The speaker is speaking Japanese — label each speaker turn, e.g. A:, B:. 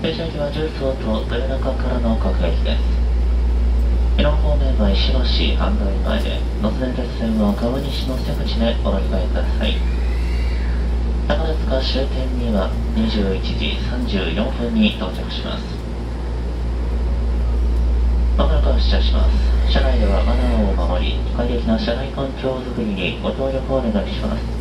A: 停車駅は重曹と豊中からの各駅です。日本方面は石橋半大前で野津鉄線は川西の瀬口でお乗り換えください。高田塚終点には21時34分に到着します。まもなく発車します。車内ではマナーを守り快適な車内環境づくりにご協力をお願いします。